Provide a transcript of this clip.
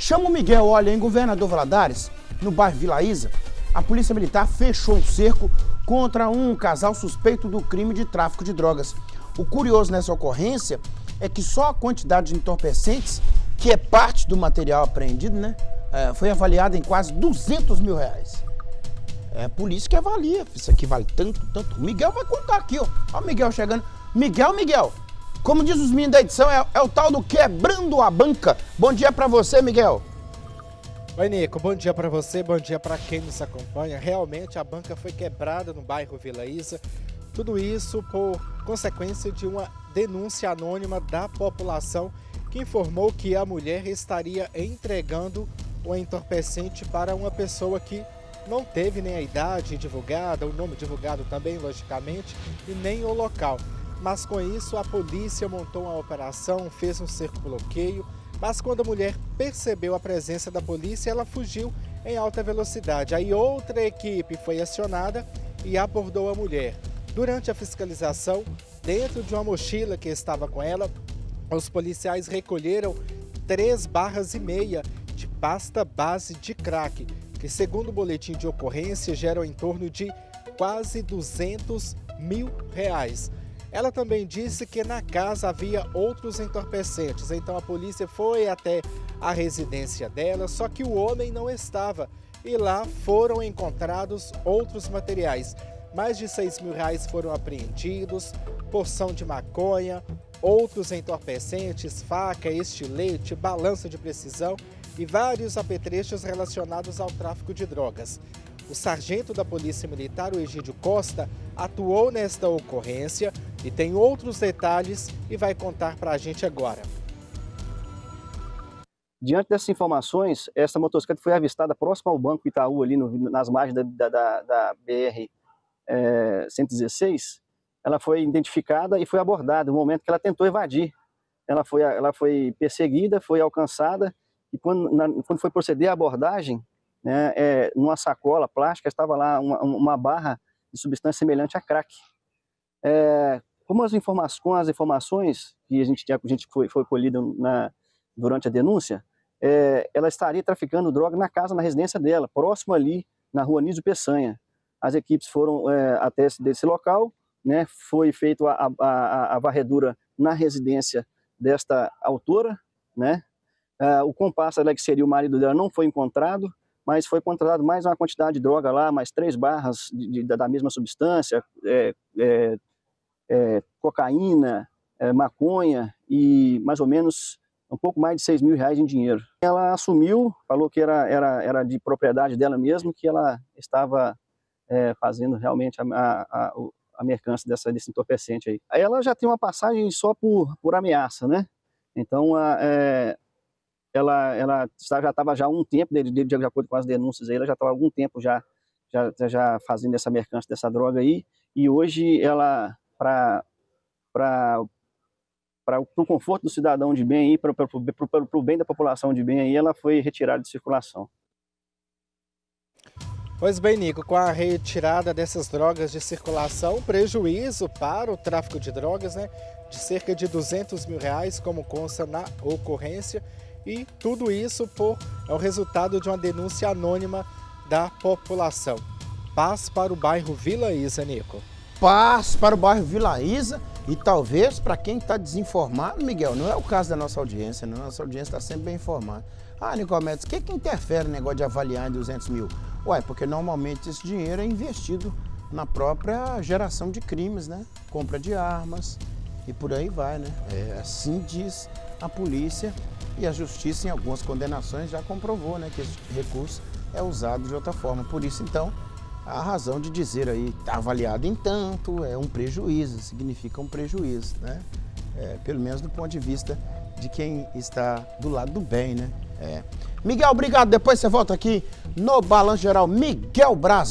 Chama o Miguel, olha, em Governador Valadares, no bairro Vila Isa, a Polícia Militar fechou um cerco contra um casal suspeito do crime de tráfico de drogas. O curioso nessa ocorrência é que só a quantidade de entorpecentes, que é parte do material apreendido, né, é, foi avaliada em quase 200 mil reais. É polícia que avalia. Isso aqui vale tanto, tanto. Miguel vai contar aqui, ó. Olha o Miguel chegando. Miguel, Miguel. Como diz os meninos da edição, é, é o tal do quebrando a banca. Bom dia para você, Miguel. Oi, Nico. Bom dia para você, bom dia para quem nos acompanha. Realmente, a banca foi quebrada no bairro Vila Isa. Tudo isso por consequência de uma denúncia anônima da população que informou que a mulher estaria entregando o entorpecente para uma pessoa que não teve nem a idade divulgada, o nome divulgado também, logicamente, e nem o local. Mas com isso, a polícia montou uma operação, fez um cerco-bloqueio, mas quando a mulher percebeu a presença da polícia, ela fugiu em alta velocidade. Aí outra equipe foi acionada e abordou a mulher. Durante a fiscalização, dentro de uma mochila que estava com ela, os policiais recolheram três barras e meia de pasta base de crack, que segundo o boletim de ocorrência geram em torno de quase 200 mil reais. Ela também disse que na casa havia outros entorpecentes, então a polícia foi até a residência dela, só que o homem não estava e lá foram encontrados outros materiais. Mais de 6 mil reais foram apreendidos, porção de maconha, outros entorpecentes, faca, estilete, balança de precisão e vários apetrechos relacionados ao tráfico de drogas. O sargento da Polícia Militar, o Egídio Costa, atuou nesta ocorrência e tem outros detalhes e vai contar para a gente agora. Diante dessas informações, essa motocicleta foi avistada próxima ao Banco Itaú, ali no, nas margens da, da, da BR é, 116. Ela foi identificada e foi abordada no momento que ela tentou evadir. Ela foi, ela foi perseguida, foi alcançada e quando, na, quando foi proceder a abordagem, né, é, numa sacola plástica estava lá uma, uma, barra de substância semelhante a crack. É, como as informações, com as informações que a gente, a gente foi, foi na, durante a denúncia, é, ela estaria traficando droga na casa, na residência dela, próximo ali, na rua Nísio Peçanha. As equipes foram é, até esse, desse local, né, foi feita a, a, a varredura na residência desta autora, né, Uh, o compasso, que seria o marido dela, não foi encontrado, mas foi encontrado mais uma quantidade de droga lá, mais três barras de, de, da mesma substância, é, é, é, cocaína, é, maconha e mais ou menos um pouco mais de 6 mil reais em dinheiro. Ela assumiu, falou que era, era, era de propriedade dela mesmo, que ela estava é, fazendo realmente a, a, a, a mercância dessa, desse entorpecente aí. Ela já tem uma passagem só por, por ameaça, né? Então, a, é, ela, ela já estava já há um tempo, de, de, acordo com as denúncias aí, ela já estava há algum tempo já, já, já fazendo essa mercância dessa droga aí, e hoje ela, para para o conforto do cidadão de bem aí, para o bem da população de bem aí, ela foi retirada de circulação. Pois bem, Nico, com a retirada dessas drogas de circulação, prejuízo para o tráfico de drogas, né, de cerca de 200 mil reais, como consta na ocorrência, e tudo isso por, é o resultado de uma denúncia anônima da população. Paz para o bairro Vila Isa, Nico. Paz para o bairro Vila Isa e talvez para quem está desinformado, Miguel, não é o caso da nossa audiência, né? nossa audiência está sempre bem informada. Ah, Nicomedes, o que, que interfere no negócio de avaliar em 200 mil? Ué, porque normalmente esse dinheiro é investido na própria geração de crimes, né? Compra de armas e por aí vai, né? É, assim diz a polícia e a justiça, em algumas condenações, já comprovou né, que esse recurso é usado de outra forma. Por isso, então, a razão de dizer aí, está avaliado em tanto, é um prejuízo, significa um prejuízo, né? É, pelo menos do ponto de vista de quem está do lado do bem, né? É. Miguel, obrigado. Depois você volta aqui no Balanço Geral. Miguel Braz.